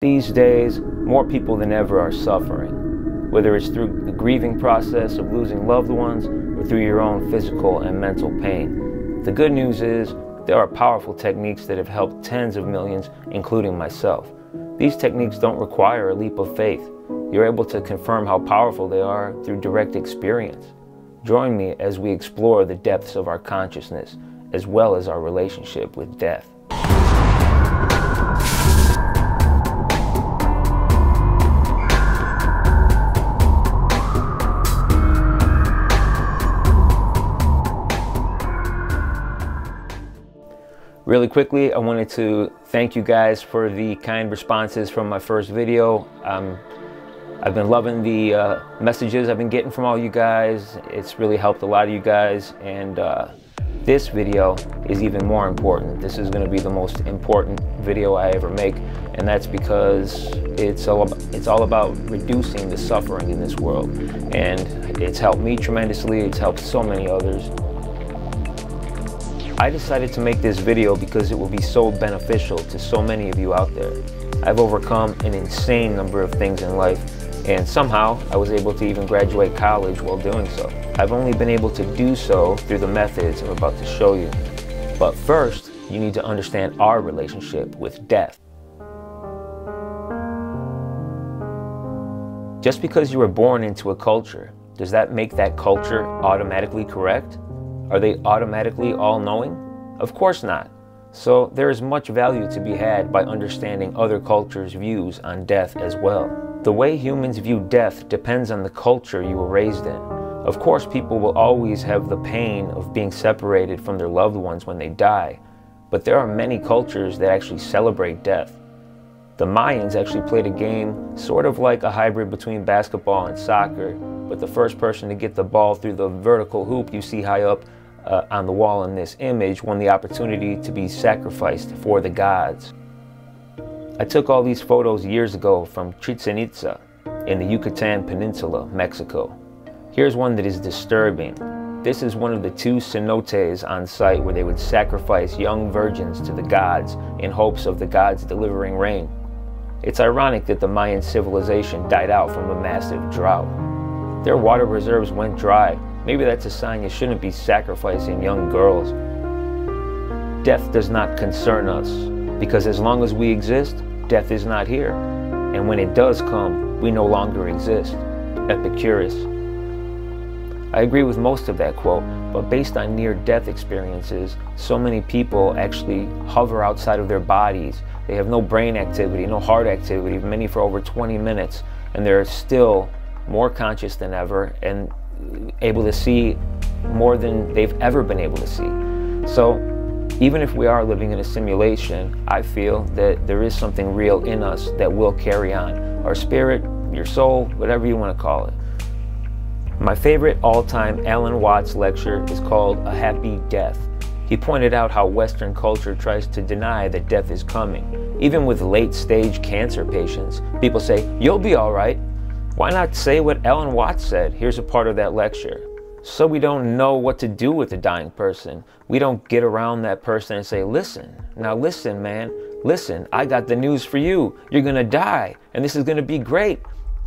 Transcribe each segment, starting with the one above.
These days, more people than ever are suffering, whether it's through the grieving process of losing loved ones or through your own physical and mental pain. The good news is there are powerful techniques that have helped tens of millions, including myself. These techniques don't require a leap of faith. You're able to confirm how powerful they are through direct experience. Join me as we explore the depths of our consciousness, as well as our relationship with death. Really quickly, I wanted to thank you guys for the kind responses from my first video. Um, I've been loving the uh, messages I've been getting from all you guys. It's really helped a lot of you guys. And uh, this video is even more important. This is going to be the most important video I ever make. And that's because it's all, about, it's all about reducing the suffering in this world. And it's helped me tremendously. It's helped so many others. I decided to make this video because it will be so beneficial to so many of you out there. I've overcome an insane number of things in life and somehow I was able to even graduate college while doing so. I've only been able to do so through the methods I'm about to show you. But first, you need to understand our relationship with death. Just because you were born into a culture, does that make that culture automatically correct? Are they automatically all knowing? Of course not. So there is much value to be had by understanding other cultures' views on death as well. The way humans view death depends on the culture you were raised in. Of course, people will always have the pain of being separated from their loved ones when they die, but there are many cultures that actually celebrate death. The Mayans actually played a game sort of like a hybrid between basketball and soccer, but the first person to get the ball through the vertical hoop you see high up uh, on the wall in this image won the opportunity to be sacrificed for the gods. I took all these photos years ago from Chichen Itza in the Yucatan Peninsula, Mexico. Here's one that is disturbing. This is one of the two cenotes on site where they would sacrifice young virgins to the gods in hopes of the gods delivering rain. It's ironic that the Mayan civilization died out from a massive drought. Their water reserves went dry Maybe that's a sign you shouldn't be sacrificing young girls. Death does not concern us because as long as we exist, death is not here. And when it does come, we no longer exist. Epicurus. I agree with most of that quote, but based on near death experiences, so many people actually hover outside of their bodies. They have no brain activity, no heart activity, many for over 20 minutes, and they're still more conscious than ever and able to see more than they've ever been able to see. So even if we are living in a simulation, I feel that there is something real in us that will carry on. Our spirit, your soul, whatever you want to call it. My favorite all-time Alan Watts lecture is called A Happy Death. He pointed out how Western culture tries to deny that death is coming. Even with late-stage cancer patients, people say, you'll be all right. Why not say what Alan Watts said? Here's a part of that lecture. So we don't know what to do with a dying person. We don't get around that person and say, listen, now listen, man, listen, I got the news for you. You're gonna die, and this is gonna be great.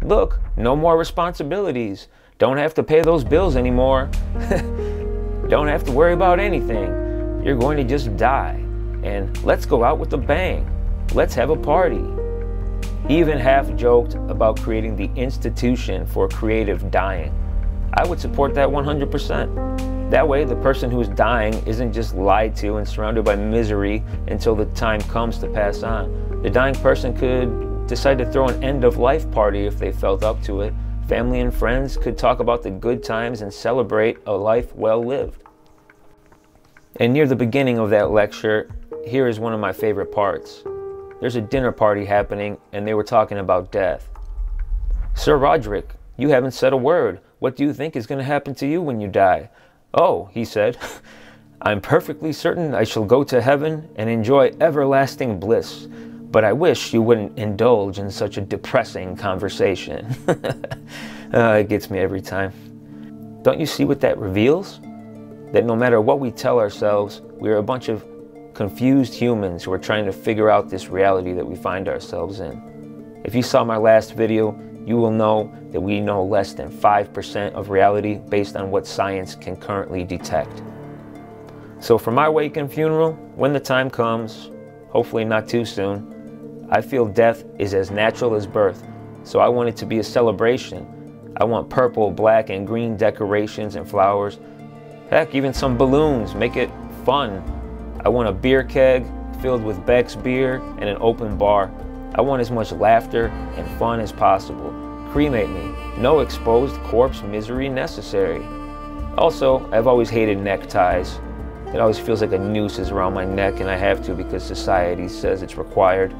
Look, no more responsibilities. Don't have to pay those bills anymore. don't have to worry about anything. You're going to just die. And let's go out with a bang. Let's have a party. He even half joked about creating the Institution for Creative Dying. I would support that 100%. That way, the person who is dying isn't just lied to and surrounded by misery until the time comes to pass on. The dying person could decide to throw an end of life party if they felt up to it. Family and friends could talk about the good times and celebrate a life well lived. And near the beginning of that lecture, here is one of my favorite parts. There's a dinner party happening and they were talking about death. Sir Roderick, you haven't said a word. What do you think is going to happen to you when you die? Oh, he said, I'm perfectly certain I shall go to heaven and enjoy everlasting bliss. But I wish you wouldn't indulge in such a depressing conversation. uh, it gets me every time. Don't you see what that reveals? That no matter what we tell ourselves, we're a bunch of confused humans who are trying to figure out this reality that we find ourselves in. If you saw my last video, you will know that we know less than 5% of reality based on what science can currently detect. So for my wake and funeral, when the time comes, hopefully not too soon, I feel death is as natural as birth. So I want it to be a celebration. I want purple, black, and green decorations and flowers. Heck, even some balloons, make it fun. I want a beer keg filled with Beck's beer and an open bar. I want as much laughter and fun as possible. Cremate me. No exposed corpse misery necessary. Also, I've always hated neckties. It always feels like a noose is around my neck and I have to because society says it's required.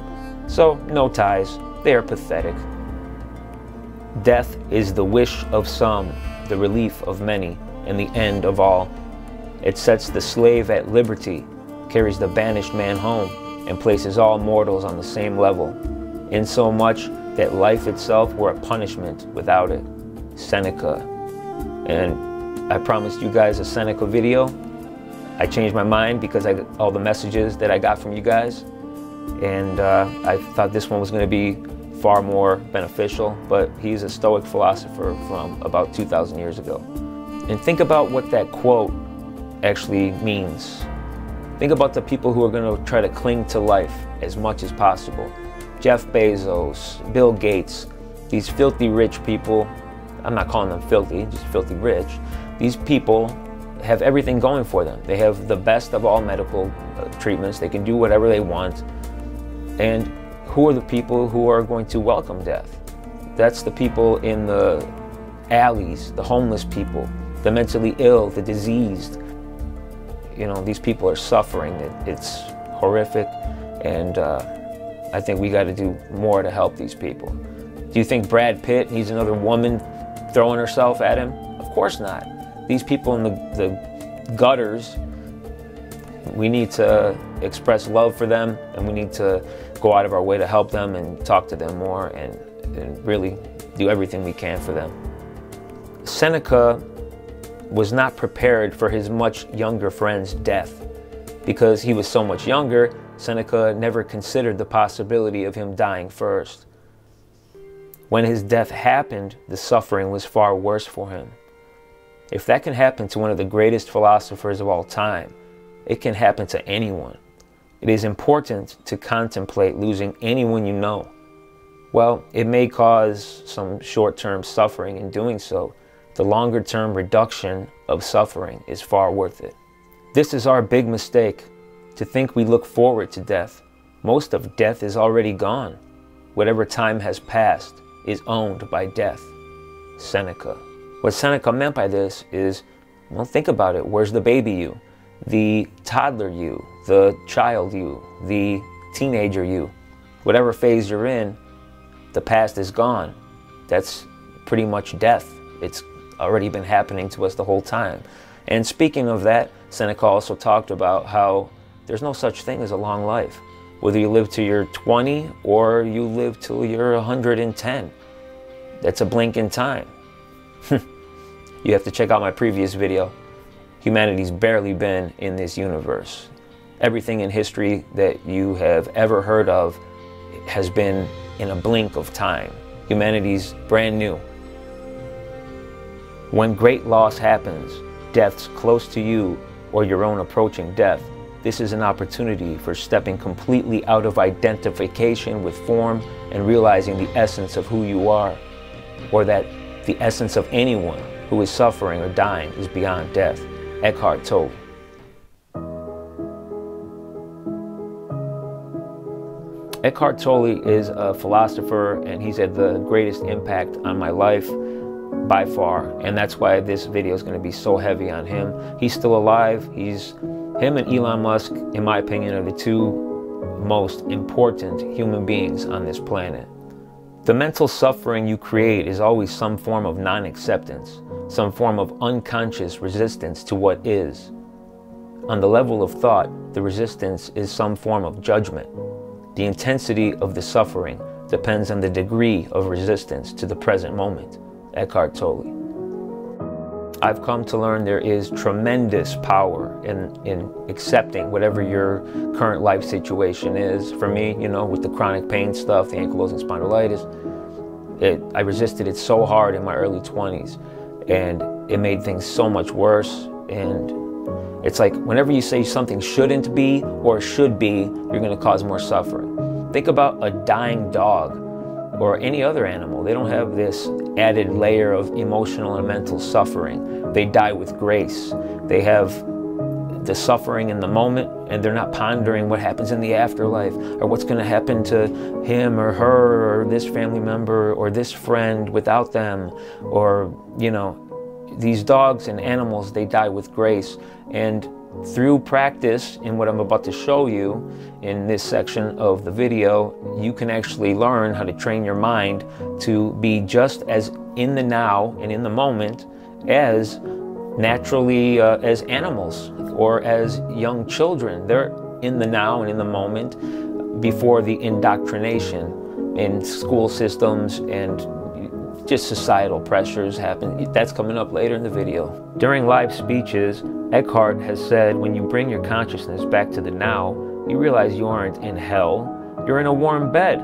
So, no ties. They are pathetic. Death is the wish of some, the relief of many, and the end of all. It sets the slave at liberty, carries the banished man home, and places all mortals on the same level, insomuch that life itself were a punishment without it. Seneca. And I promised you guys a Seneca video. I changed my mind because I got all the messages that I got from you guys. And uh, I thought this one was going to be far more beneficial, but he's a Stoic philosopher from about 2,000 years ago. And think about what that quote actually means. Think about the people who are going to try to cling to life as much as possible. Jeff Bezos, Bill Gates, these filthy rich people. I'm not calling them filthy, just filthy rich. These people have everything going for them. They have the best of all medical uh, treatments. They can do whatever they want. And who are the people who are going to welcome death? That's the people in the alleys, the homeless people, the mentally ill, the diseased, you know, these people are suffering. It, it's horrific, and uh, I think we got to do more to help these people. Do you think Brad Pitt needs another woman throwing herself at him? Of course not. These people in the, the gutters, we need to express love for them, and we need to go out of our way to help them and talk to them more and, and really do everything we can for them. Seneca was not prepared for his much younger friend's death. Because he was so much younger, Seneca never considered the possibility of him dying first. When his death happened, the suffering was far worse for him. If that can happen to one of the greatest philosophers of all time, it can happen to anyone. It is important to contemplate losing anyone you know. Well, it may cause some short term suffering in doing so, the longer term reduction of suffering is far worth it. This is our big mistake to think we look forward to death. Most of death is already gone. Whatever time has passed is owned by death. Seneca. What Seneca meant by this is well, think about it. Where's the baby you? The toddler you? The child you? The teenager you? Whatever phase you're in, the past is gone. That's pretty much death. It's already been happening to us the whole time. And speaking of that, Seneca also talked about how there's no such thing as a long life. Whether you live to your 20 or you live till you're 110, that's a blink in time. you have to check out my previous video. Humanity's barely been in this universe. Everything in history that you have ever heard of has been in a blink of time. Humanity's brand new. When great loss happens, death's close to you or your own approaching death, this is an opportunity for stepping completely out of identification with form and realizing the essence of who you are, or that the essence of anyone who is suffering or dying is beyond death. Eckhart Tolle. Eckhart Tolle is a philosopher and he's had the greatest impact on my life by far. And that's why this video is going to be so heavy on him. He's still alive. He's him and Elon Musk, in my opinion, are the two most important human beings on this planet. The mental suffering you create is always some form of non acceptance, some form of unconscious resistance to what is. On the level of thought, the resistance is some form of judgment. The intensity of the suffering depends on the degree of resistance to the present moment. Eckhart Tolle. I've come to learn there is tremendous power in, in accepting whatever your current life situation is. For me, you know, with the chronic pain stuff, the ankylosing spondylitis, it, I resisted it so hard in my early 20s and it made things so much worse. And it's like whenever you say something shouldn't be or should be, you're going to cause more suffering. Think about a dying dog or any other animal. They don't have this added layer of emotional and mental suffering. They die with grace. They have the suffering in the moment and they're not pondering what happens in the afterlife or what's going to happen to him or her or this family member or this friend without them or you know these dogs and animals they die with grace and through practice in what I'm about to show you in this section of the video, you can actually learn how to train your mind to be just as in the now and in the moment as naturally uh, as animals or as young children. They're in the now and in the moment before the indoctrination in school systems and just societal pressures happen. That's coming up later in the video. During live speeches, Eckhart has said when you bring your consciousness back to the now, you realize you aren't in hell, you're in a warm bed.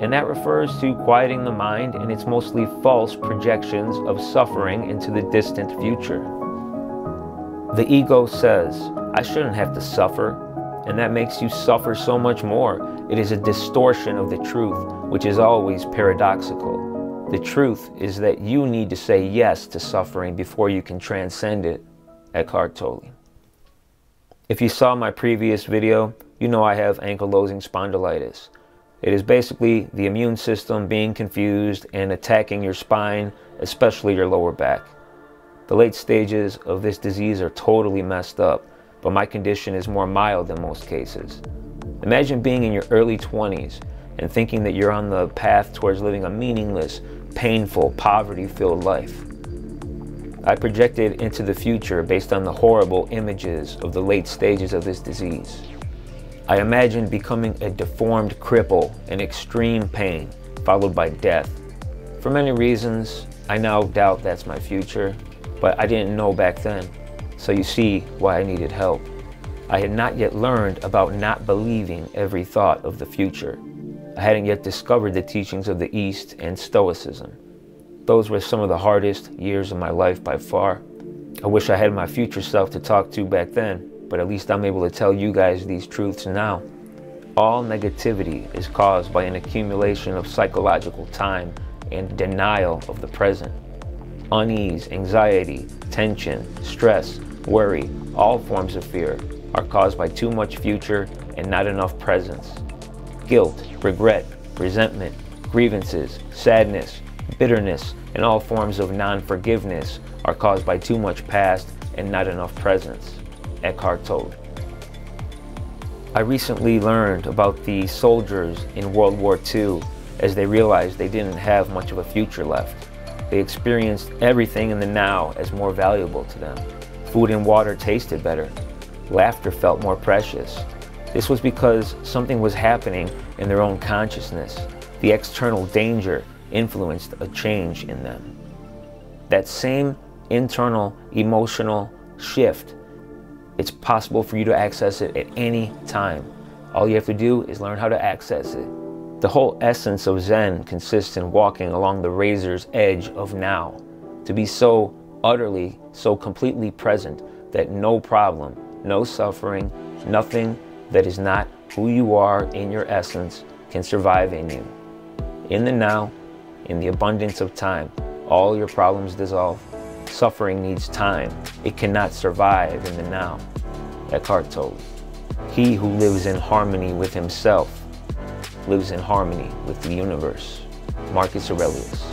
And that refers to quieting the mind and its mostly false projections of suffering into the distant future. The ego says, I shouldn't have to suffer, and that makes you suffer so much more. It is a distortion of the truth, which is always paradoxical. The truth is that you need to say yes to suffering before you can transcend it. Eckhart Tolle. If you saw my previous video, you know I have ankylosing spondylitis. It is basically the immune system being confused and attacking your spine, especially your lower back. The late stages of this disease are totally messed up, but my condition is more mild than most cases. Imagine being in your early 20s and thinking that you're on the path towards living a meaningless, painful, poverty-filled life. I projected into the future based on the horrible images of the late stages of this disease. I imagined becoming a deformed cripple in extreme pain, followed by death. For many reasons, I now doubt that's my future, but I didn't know back then. So you see why I needed help. I had not yet learned about not believing every thought of the future. I hadn't yet discovered the teachings of the East and Stoicism. Those were some of the hardest years of my life by far. I wish I had my future self to talk to back then, but at least I'm able to tell you guys these truths now. All negativity is caused by an accumulation of psychological time and denial of the present. Unease, anxiety, tension, stress, worry, all forms of fear are caused by too much future and not enough presence. Guilt, regret, resentment, grievances, sadness, Bitterness and all forms of non-forgiveness are caused by too much past and not enough presence. Eckhart Tolle. I recently learned about the soldiers in World War II as they realized they didn't have much of a future left. They experienced everything in the now as more valuable to them. Food and water tasted better. Laughter felt more precious. This was because something was happening in their own consciousness. The external danger influenced a change in them. That same internal emotional shift, it's possible for you to access it at any time. All you have to do is learn how to access it. The whole essence of Zen consists in walking along the razor's edge of now, to be so utterly, so completely present that no problem, no suffering, nothing that is not who you are in your essence can survive in you. In the now, in the abundance of time, all your problems dissolve. Suffering needs time. It cannot survive in the now. Eckhart Tolle. He who lives in harmony with himself lives in harmony with the universe. Marcus Aurelius.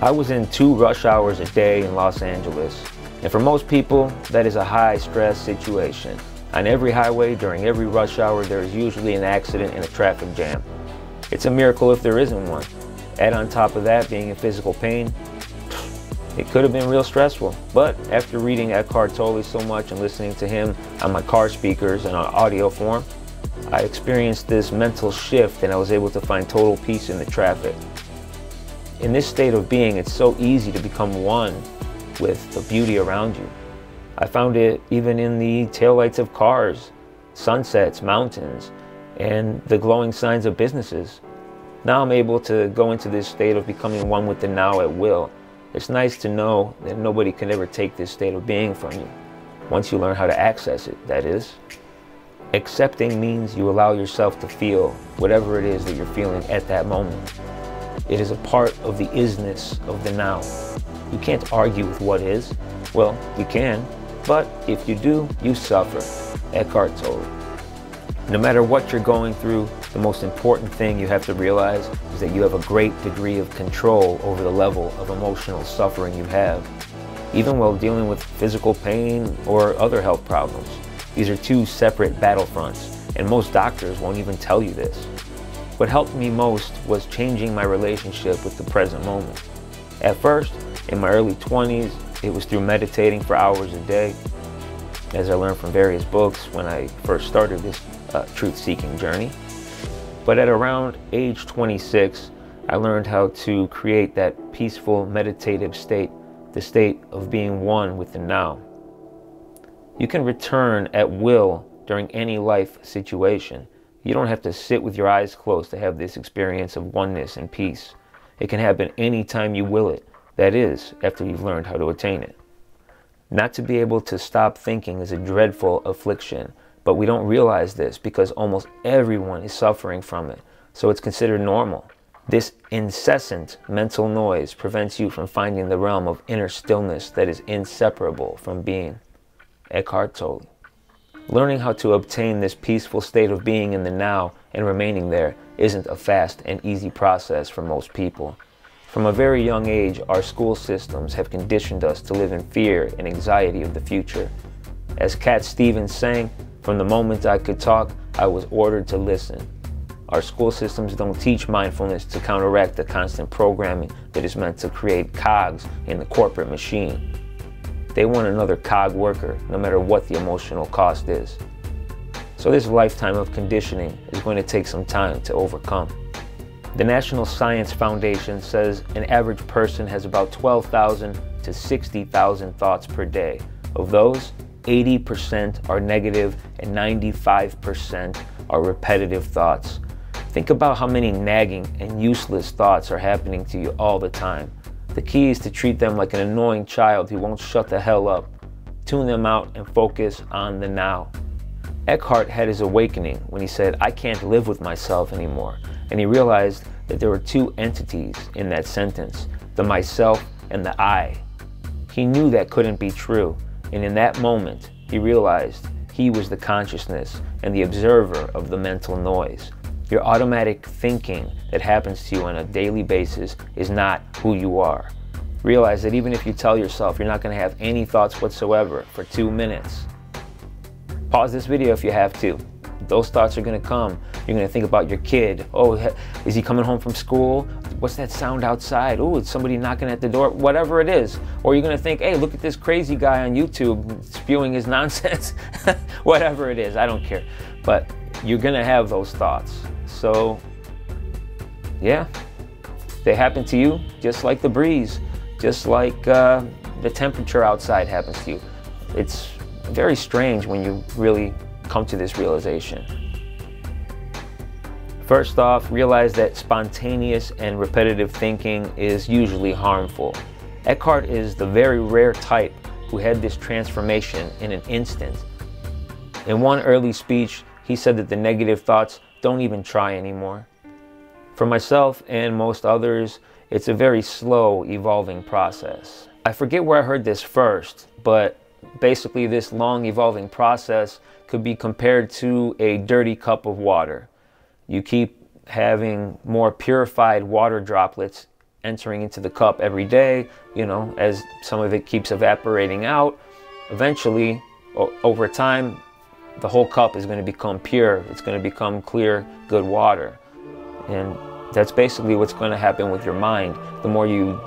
I was in two rush hours a day in Los Angeles, and for most people, that is a high stress situation. On every highway, during every rush hour, there is usually an accident and a traffic jam. It's a miracle if there isn't one. Add on top of that being in physical pain, it could have been real stressful. But after reading Eckhart Tolle so much and listening to him on my car speakers and on audio form, I experienced this mental shift and I was able to find total peace in the traffic. In this state of being, it's so easy to become one with the beauty around you. I found it even in the taillights of cars, sunsets, mountains, and the glowing signs of businesses. Now I'm able to go into this state of becoming one with the now at will. It's nice to know that nobody can ever take this state of being from you. Once you learn how to access it, that is. Accepting means you allow yourself to feel whatever it is that you're feeling at that moment. It is a part of the isness of the now. You can't argue with what is. Well, you can, but if you do, you suffer. Eckhart Tolle. No matter what you're going through, the most important thing you have to realize is that you have a great degree of control over the level of emotional suffering you have, even while dealing with physical pain or other health problems. These are two separate battlefronts, and most doctors won't even tell you this. What helped me most was changing my relationship with the present moment. At first, in my early 20s, it was through meditating for hours a day, as I learned from various books when I first started this uh, truth-seeking journey. But at around age 26, I learned how to create that peaceful meditative state, the state of being one with the now. You can return at will during any life situation. You don't have to sit with your eyes closed to have this experience of oneness and peace. It can happen anytime you will it. That is, after you've learned how to attain it. Not to be able to stop thinking is a dreadful affliction, but we don't realize this because almost everyone is suffering from it, so it's considered normal. This incessant mental noise prevents you from finding the realm of inner stillness that is inseparable from being. Eckhart Tolle. Learning how to obtain this peaceful state of being in the now and remaining there isn't a fast and easy process for most people. From a very young age, our school systems have conditioned us to live in fear and anxiety of the future. As Cat Stevens sang, from the moment I could talk, I was ordered to listen. Our school systems don't teach mindfulness to counteract the constant programming that is meant to create cogs in the corporate machine. They want another cog worker, no matter what the emotional cost is. So this lifetime of conditioning is going to take some time to overcome. The National Science Foundation says an average person has about 12,000 to 60,000 thoughts per day. Of those, 80% are negative and 95% are repetitive thoughts. Think about how many nagging and useless thoughts are happening to you all the time. The key is to treat them like an annoying child who won't shut the hell up. Tune them out and focus on the now. Eckhart had his awakening when he said, I can't live with myself anymore. And he realized that there were two entities in that sentence, the myself and the I. He knew that couldn't be true. And in that moment, he realized he was the consciousness and the observer of the mental noise. Your automatic thinking that happens to you on a daily basis is not who you are. Realize that even if you tell yourself you're not going to have any thoughts whatsoever for two minutes, pause this video if you have to. Those thoughts are to come. You're to think about your kid. Oh, is he coming home from school? What's that sound outside? Oh, it's somebody knocking at the door. Whatever it is. Or you're to think, hey, look at this crazy guy on YouTube spewing his nonsense. Whatever it is, I don't care. But you're to have those thoughts. So, yeah, they happen to you just like the breeze, just like uh, the temperature outside happens to you. It's very strange when you really come to this realization. First off, realize that spontaneous and repetitive thinking is usually harmful. Eckhart is the very rare type who had this transformation in an instant. In one early speech, he said that the negative thoughts don't even try anymore. For myself and most others, it's a very slow evolving process. I forget where I heard this first, but basically this long evolving process could be compared to a dirty cup of water. You keep having more purified water droplets entering into the cup every day, you know, as some of it keeps evaporating out. Eventually, over time, the whole cup is going to become pure. It's going to become clear, good water. And that's basically what's going to happen with your mind. The more you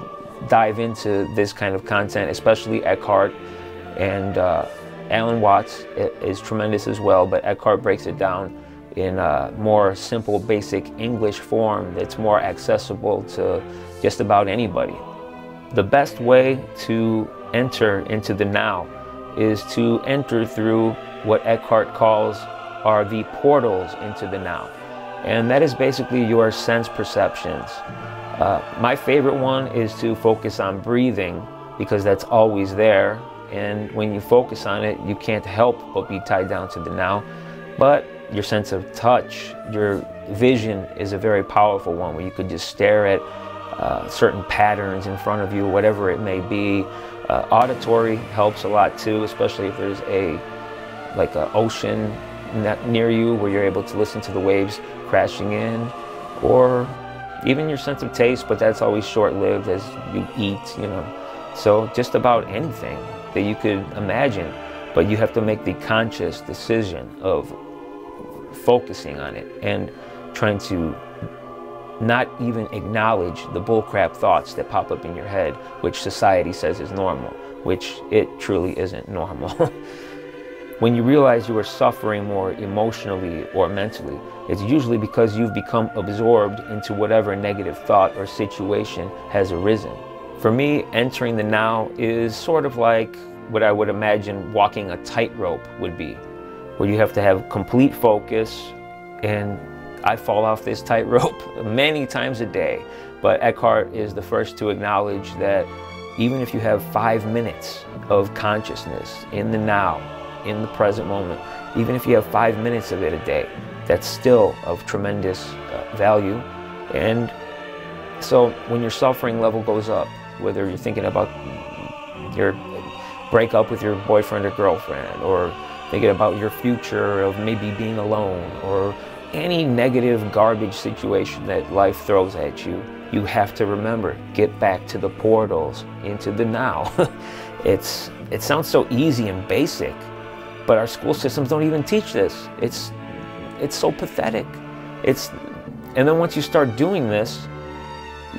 dive into this kind of content, especially Eckhart and uh, Alan Watts is tremendous as well, but Eckhart breaks it down in a more simple, basic English form that's more accessible to just about anybody. The best way to enter into the now is to enter through what Eckhart calls are the portals into the now. And that is basically your sense perceptions. Uh, my favorite one is to focus on breathing because that's always there. And when you focus on it, you can't help but be tied down to the now. But your sense of touch, your vision is a very powerful one where you could just stare at uh, certain patterns in front of you, whatever it may be. Uh, auditory helps a lot too, especially if there's a like an ocean near you where you're able to listen to the waves crashing in, or even your sense of taste, but that's always short-lived as you eat, you know. So just about anything that you could imagine, but you have to make the conscious decision of focusing on it and trying to not even acknowledge the bullcrap thoughts that pop up in your head, which society says is normal, which it truly isn't normal. when you realize you are suffering more emotionally or mentally, it's usually because you've become absorbed into whatever negative thought or situation has arisen. For me, entering the now is sort of like what I would imagine walking a tightrope would be, where you have to have complete focus and I fall off this tightrope many times a day. But Eckhart is the first to acknowledge that even if you have five minutes of consciousness in the now, in the present moment, even if you have five minutes of it a day, that's still of tremendous uh, value. And so when your suffering level goes up, whether you're thinking about your breakup with your boyfriend or girlfriend, or thinking about your future of maybe being alone, or any negative garbage situation that life throws at you, you have to remember, get back to the portals, into the now. it's, it sounds so easy and basic, but our school systems don't even teach this. It's, it's so pathetic. It's, and then once you start doing this,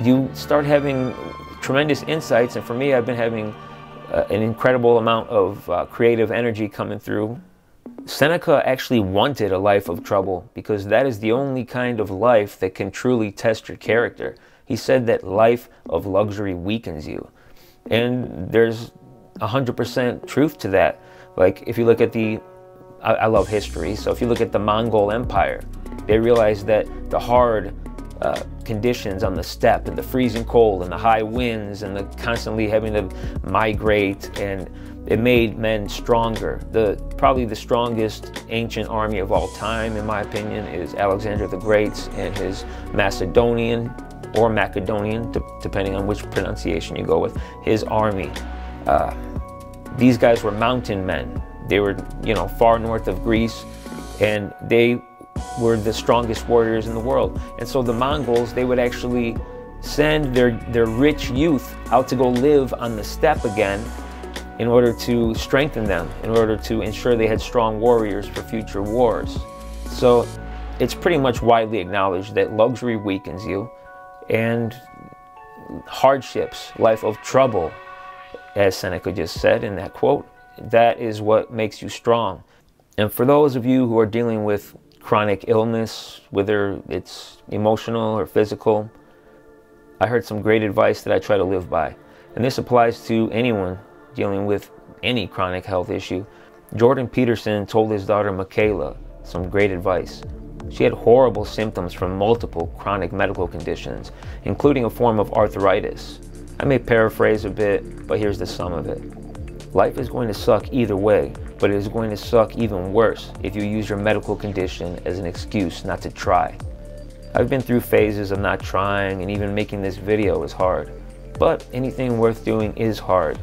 you start having tremendous insights. And for me, I've been having uh, an incredible amount of uh, creative energy coming through Seneca actually wanted a life of trouble because that is the only kind of life that can truly test your character. He said that life of luxury weakens you. And there's 100% truth to that. Like if you look at the, I, I, love history, so if you look at the Mongol Empire, they realized that the hard uh, conditions on the steppe and the freezing cold and the high winds and the constantly having to migrate and it made men stronger. The probably the strongest ancient army of all time, in my opinion, is Alexander the Great and his Macedonian or Macedonian, depending on which pronunciation you go with, his army. Uh, these guys were mountain men. They were, you know, far north of Greece, and they were the strongest warriors in the world. And so the Mongols, they would actually send their, their rich youth out to go live on the steppe again in order to strengthen them, in order to ensure they had strong warriors for future wars. So it's pretty much widely acknowledged that luxury weakens you and hardships, life of trouble, as Seneca just said in that quote, that is what makes you strong. And for those of you who are dealing with chronic illness, whether it's emotional or physical, I heard some great advice that I try to live by. And this applies to anyone dealing with any chronic health issue, Jordan Peterson told his daughter Mikhaila some great advice. She had horrible symptoms from multiple chronic medical conditions, including a form of arthritis. I may paraphrase a bit, but here's the sum of it. Life is going to suck either way, but it is going to suck even worse if you use your medical condition as an excuse not to try. I've been through phases of not trying, and even making this video is hard. But anything worth doing is hard,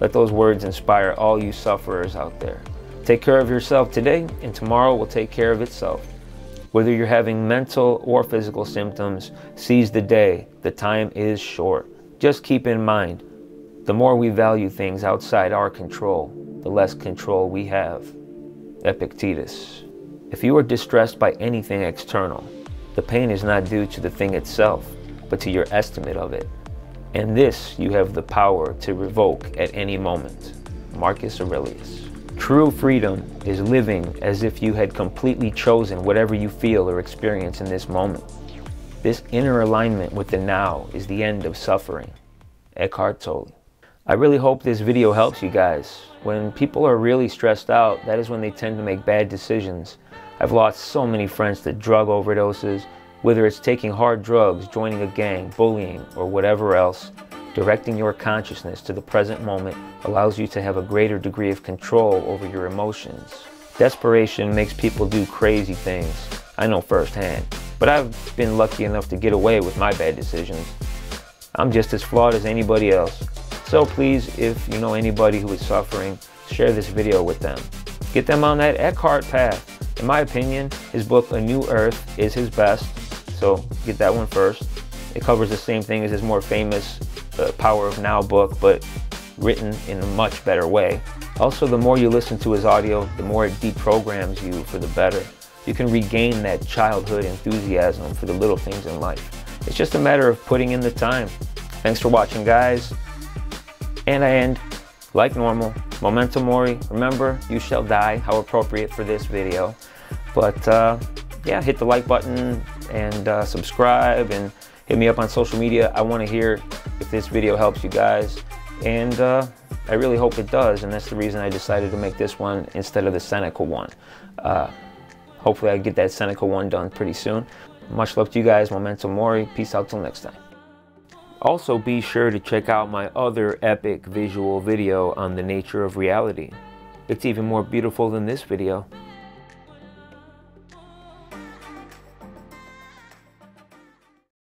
let those words inspire all you sufferers out there. Take care of yourself today, and tomorrow will take care of itself. Whether you're having mental or physical symptoms, seize the day. The time is short. Just keep in mind, the more we value things outside our control, the less control we have. Epictetus. If you are distressed by anything external, the pain is not due to the thing itself, but to your estimate of it. And this you have the power to revoke at any moment. Marcus Aurelius. True freedom is living as if you had completely chosen whatever you feel or experience in this moment. This inner alignment with the now is the end of suffering. Eckhart Tolle. I really hope this video helps you guys. When people are really stressed out, that is when they tend to make bad decisions. I've lost so many friends to drug overdoses, whether it's taking hard drugs, joining a gang, bullying, or whatever else. Directing your consciousness to the present moment allows you to have a greater degree of control over your emotions. Desperation makes people do crazy things. I know firsthand. But I've been lucky enough to get away with my bad decisions. I'm just as flawed as anybody else. So please, if you know anybody who is suffering, share this video with them. Get them on that Eckhart path. In my opinion, his book, A New Earth, is his best. So get that one first. It covers the same thing as his more famous uh, Power of Now book, but written in a much better way. Also, the more you listen to his audio, the more it deprograms you for the better. You can regain that childhood enthusiasm for the little things in life. It's just a matter of putting in the time. Thanks for watching, guys. And I end, like normal, Memento Mori. Remember, you shall die. How appropriate for this video. But uh, yeah, hit the like button and uh, subscribe and hit me up on social media. I want to hear if this video helps you guys. And uh, I really hope it does. And that's the reason I decided to make this one instead of the Seneca one. Uh, hopefully I get that Seneca one done pretty soon. Much love to you guys. Memento Mori. Peace out till next time. Also be sure to check out my other epic visual video on the nature of reality. It's even more beautiful than this video.